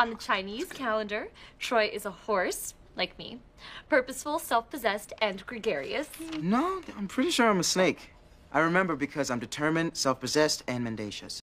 On the Chinese calendar, Troy is a horse, like me, purposeful, self possessed, and gregarious. No, I'm pretty sure I'm a snake. I remember because I'm determined, self possessed, and mendacious.